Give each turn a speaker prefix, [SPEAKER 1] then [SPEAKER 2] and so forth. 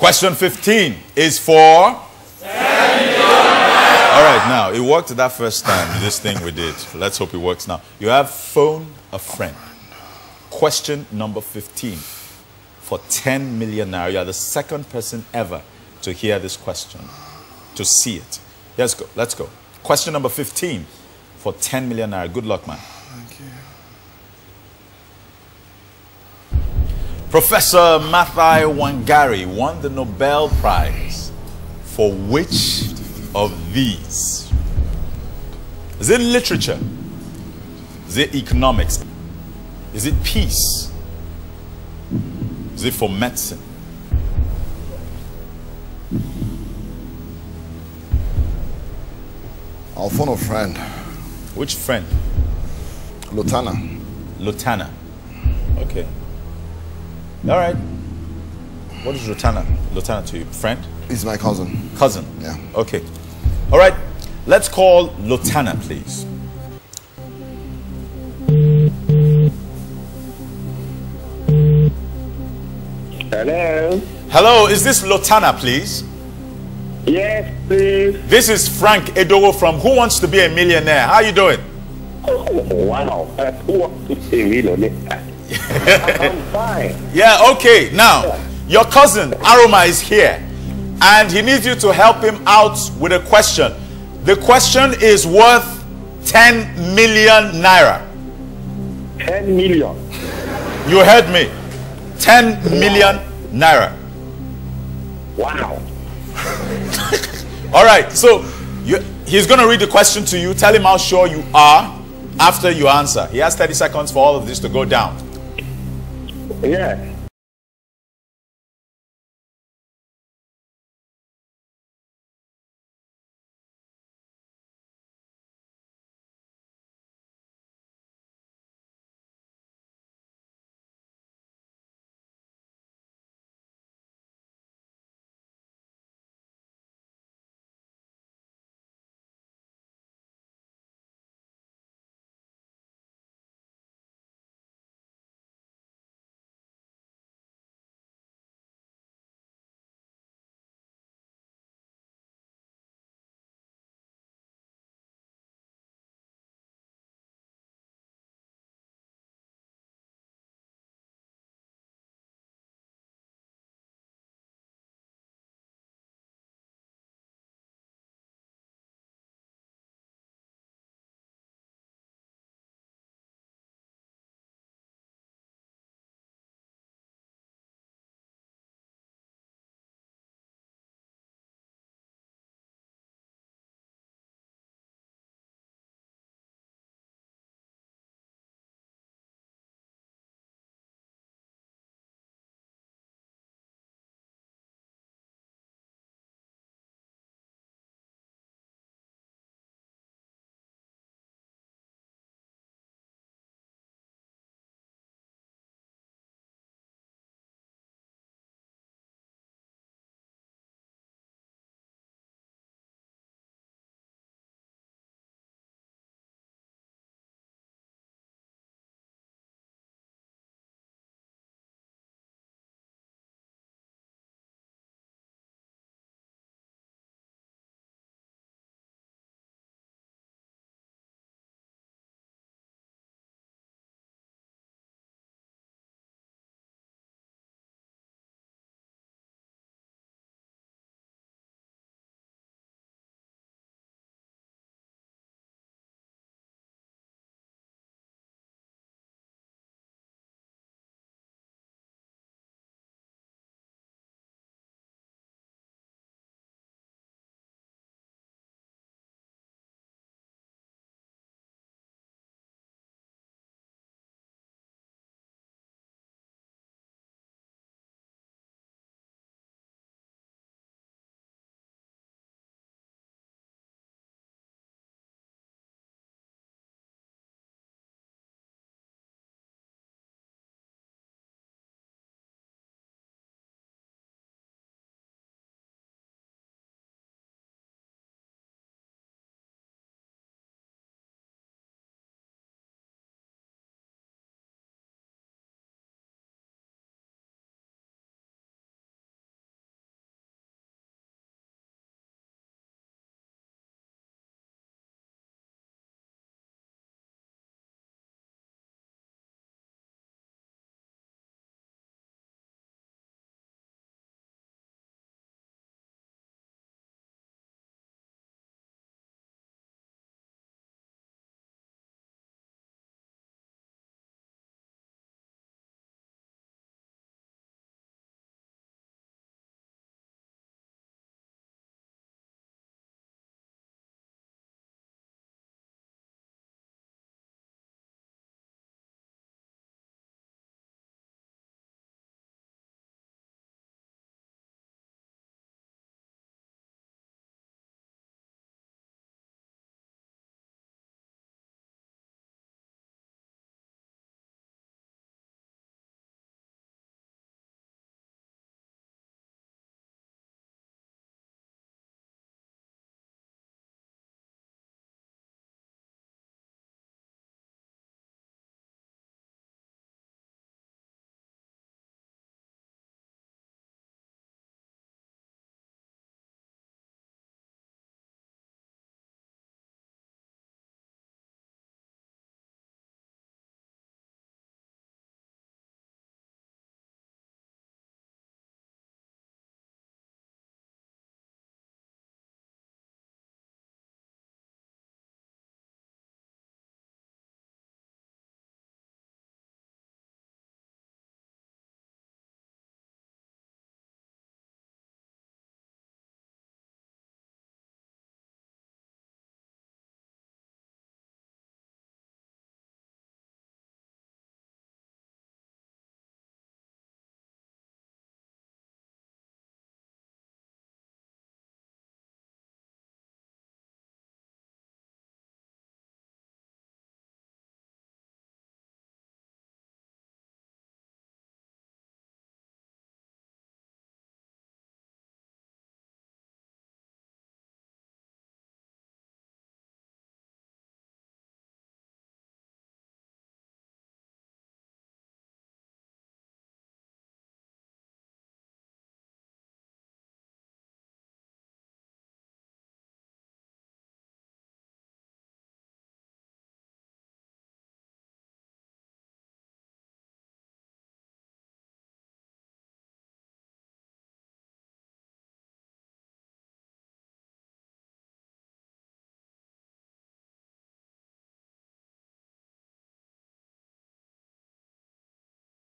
[SPEAKER 1] Question 15 is for. All right, now it worked that first time, this thing we did. Let's hope it works now. You have phone a friend. Question number 15 for 10 million naira. You are the second person ever to hear this question, to see it. Let's go. Let's go. Question number 15 for 10 million naira. Good luck, man.
[SPEAKER 2] Thank you.
[SPEAKER 1] Professor Maathai Wangari won the Nobel Prize for which of these? Is it literature? Is it economics? Is it peace? Is it for medicine?
[SPEAKER 2] I'll phone a friend.
[SPEAKER 1] Which friend?
[SPEAKER 2] Lutana.
[SPEAKER 1] Lutana. Okay. All right. What is Lutana? Lutana to you? Friend?
[SPEAKER 2] He's my cousin.
[SPEAKER 1] Cousin?
[SPEAKER 2] Yeah.
[SPEAKER 1] Okay. All right. Let's call Lutana, please.
[SPEAKER 3] Hello.
[SPEAKER 1] Hello, is this Lotana, please?
[SPEAKER 3] Yes, please.
[SPEAKER 1] This is Frank Edoho from Who Wants to Be a Millionaire. How you doing?
[SPEAKER 3] Oh, wow. Who wants to say millionaire? I'm fine.
[SPEAKER 1] Yeah, okay. Now, your cousin Aroma is here and he needs you to help him out with a question. The question is worth 10 million naira.
[SPEAKER 3] 10 million.
[SPEAKER 1] You heard me. 10 million naira.
[SPEAKER 3] Wow.
[SPEAKER 1] All right, so you, he's going to read the question to you. Tell him how sure you are after you answer. He has 30 seconds for all of this to go down.
[SPEAKER 3] Yeah.